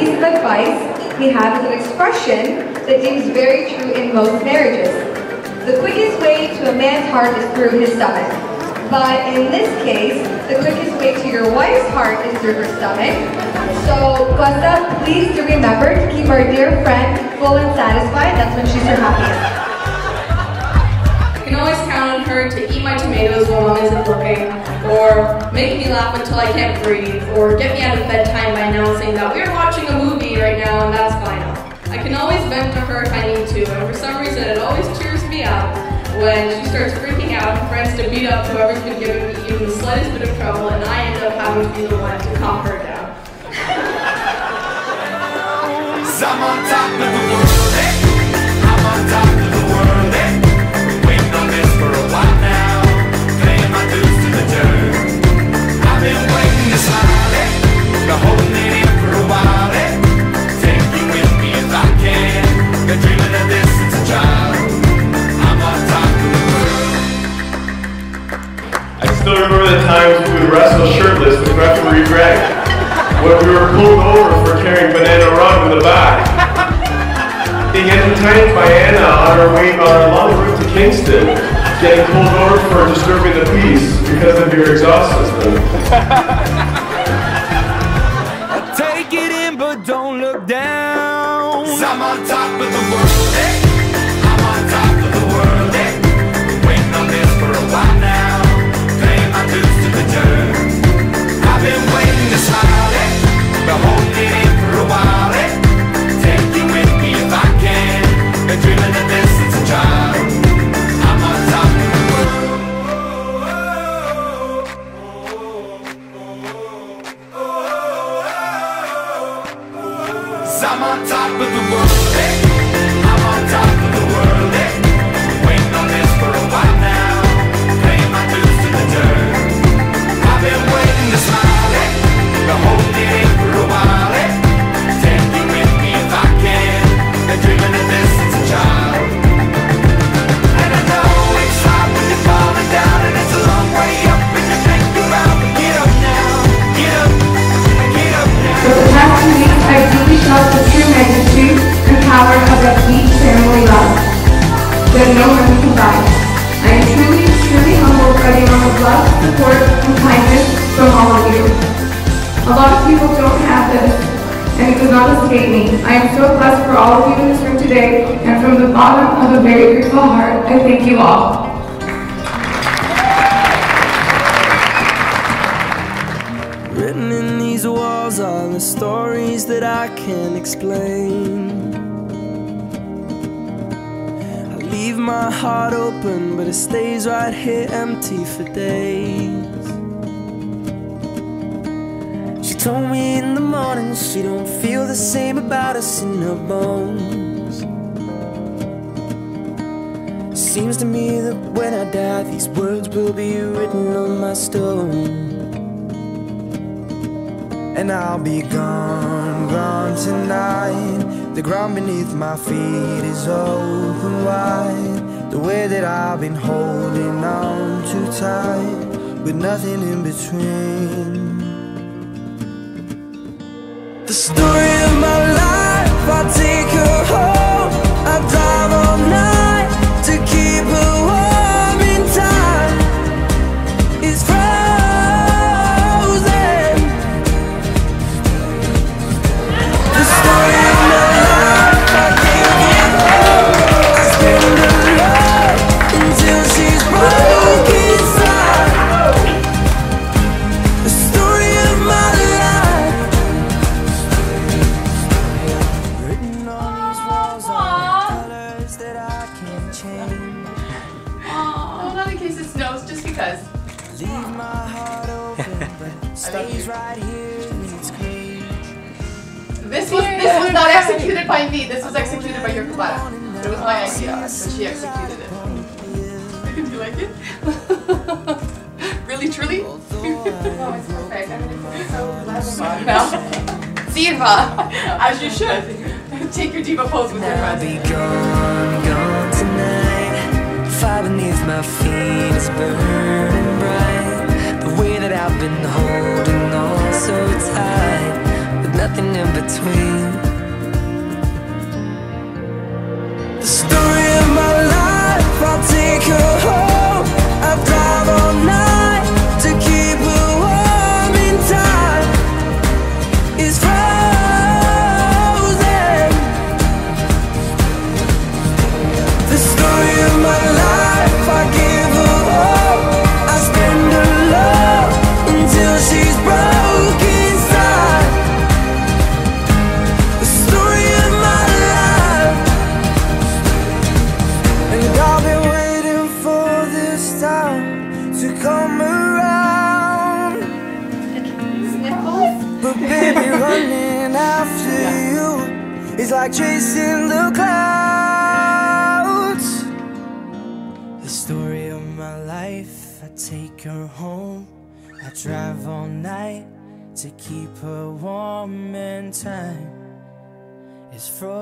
piece of advice he has an expression that seems very true in most marriages. The quickest way to a man's heart is through his stomach. But in this case, the quickest way to your wife's heart is through her stomach. So, Kosta, please do remember to keep our dear friend full and satisfied. That's when she's her happiest. I can always count on her to eat my tomatoes while mom isn't looking, or make me laugh until I can't breathe, or get me out of bedtime by announcing that we're watching a movie right now and that's final. I can always vent to her if I need to, and for some reason it always cheers me up when she starts freaking out and threatens to beat up whoever's been giving me even the slightest bit of trouble, and I end up having to be the one to calm her down. Kingston. Getting pulled over for disturbing the peace because of your exhaust system. am so blessed for all of you in this room today, and from the bottom of a very grateful heart, I thank you all. Written in these walls are the stories that I can't explain. I leave my heart open, but it stays right here empty for days. She told me in the morning she don't about us in her bones. Seems to me that when I die, these words will be written on my stone. And I'll be gone, gone tonight. The ground beneath my feet is open wide. The way that I've been holding on too tight, with nothing in between. The story really, truly? no, oh, it's perfect. I mean, it's so. Diva, as you should. Take your diva pose with your be gone, gone tonight. Fire beneath my feet is burning bright. The way that I've been holding on so tight, with nothing in between. like chasing the clouds. The story of my life I take her home. I drive all night to keep her warm And time. Is frozen.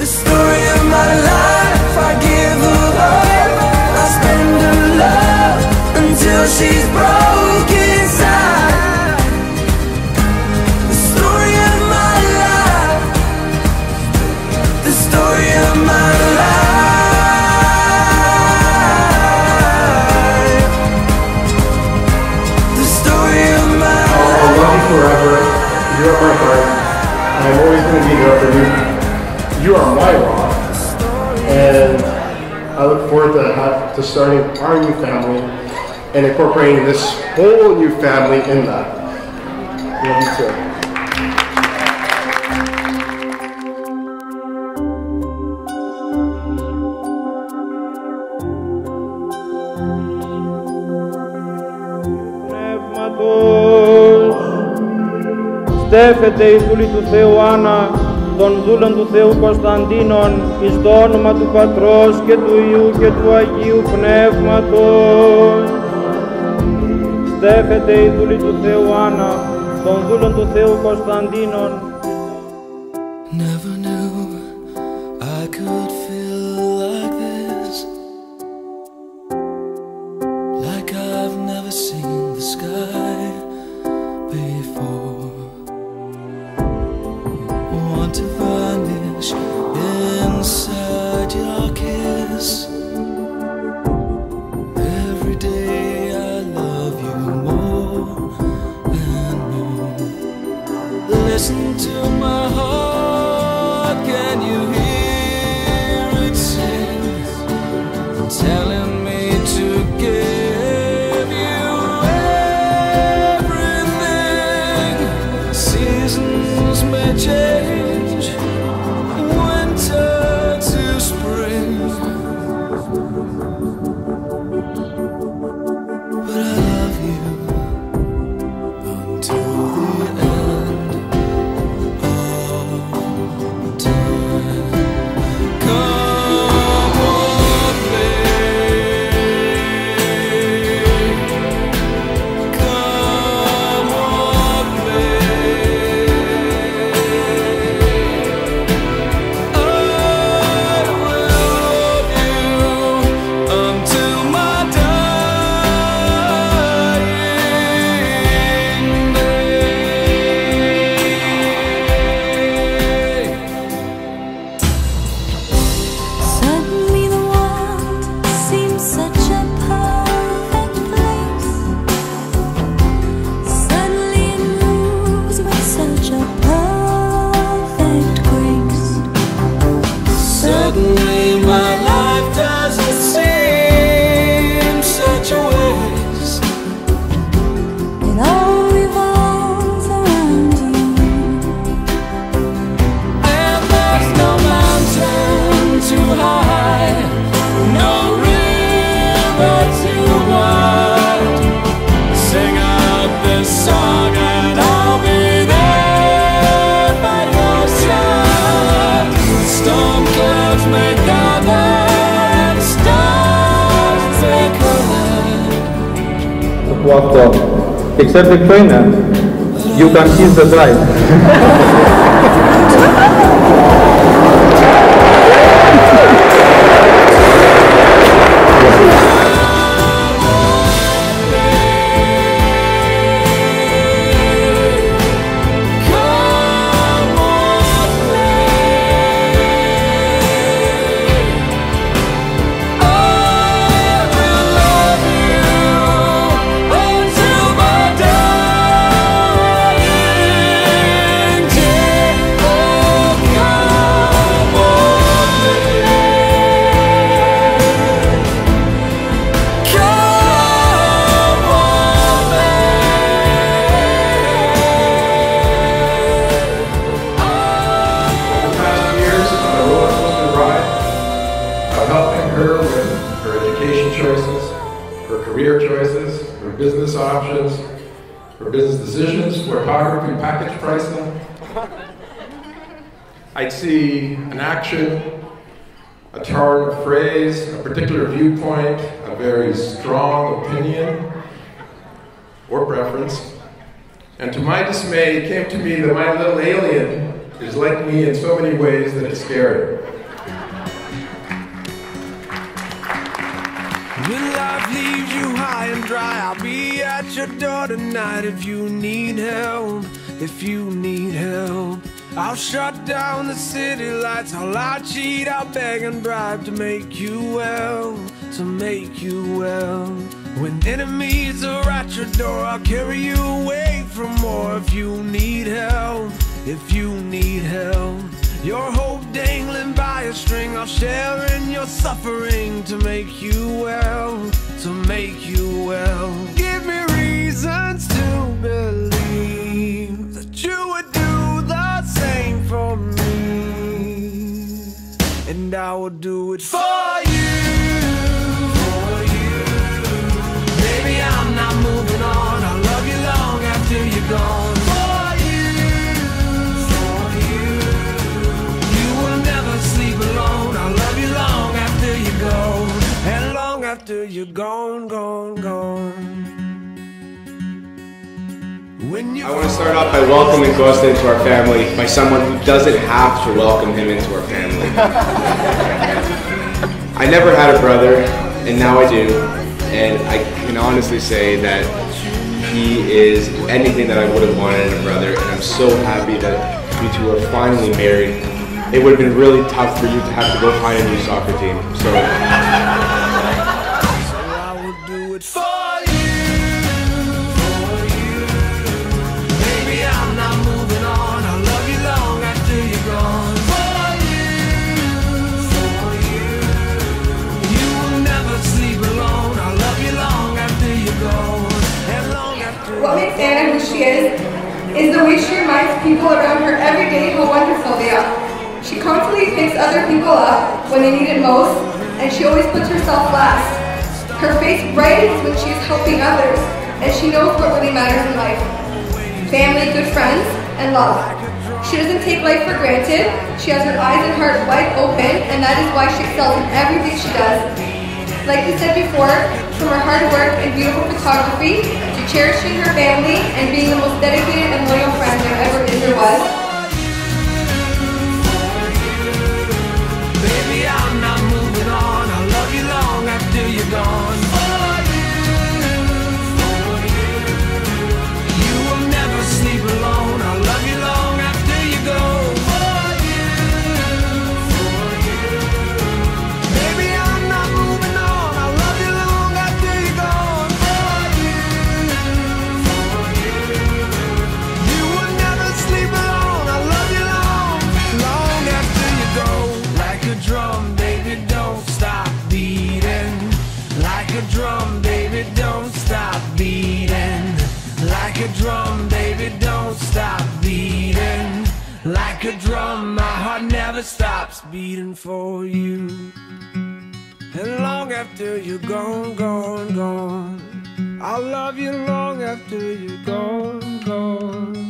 The story of my life I give her all. I spend her love until she's broken. to starting our new family and incorporating this whole new family in that. Love you too. στέφεται η του Θεού Άννα Τον δούλων του Θεού Κωνσταντίνων, εις το όνομα του Πατρός και του Υιού και του Αγίου Πνεύματος. Στέφεται η δούλη του Θεού Άννα, τον δούλων του Θεού Κωνσταντίνων, walk. Except the trainer, you can kiss the drive. girl with her education choices, her career choices, her business options, her business decisions, photography package pricing. I'd see an action, a turn of phrase, a particular viewpoint, a very strong opinion or preference. And to my dismay, it came to me that my little alien is like me in so many ways that it's scary. At your door tonight if you need help. If you need help, I'll shut down the city lights. I'll lie, cheat, I'll beg and bribe to make you well, to make you well. When enemies are at your door, I'll carry you away from more. If you need help, if you need help. Your hope dangling by a string, I'll share in your suffering to make you well, to make you well. Reasons to believe that you would do the same for me, and I will do it for you. For you. Baby, I'm not moving on. I'll love you long after you're gone. For you. For you. You will never sleep alone. I'll love you long after you're gone. And long after you're gone, gone, gone. I want to start off by welcoming Kosta into our family by someone who doesn't have to welcome him into our family. I never had a brother, and now I do, and I can honestly say that he is anything that I would have wanted in a brother, and I'm so happy that you two are finally married. It would have been really tough for you to have to go find a new soccer team. So What makes Anna who she is, is the way she reminds people around her every day how wonderful they are. She constantly picks other people up when they need it most, and she always puts herself last. Her face brightens when she is helping others, and she knows what really matters in life. Family, good friends, and love. She doesn't take life for granted. She has her eyes and heart wide open, and that is why she excels in everything she does. Like we said before, from her hard work and beautiful photography to cherishing her family and being the most dedicated and loyal friend there ever is or was. For you. And long after you're gone, gone, gone. I'll love you long after you're gone, gone.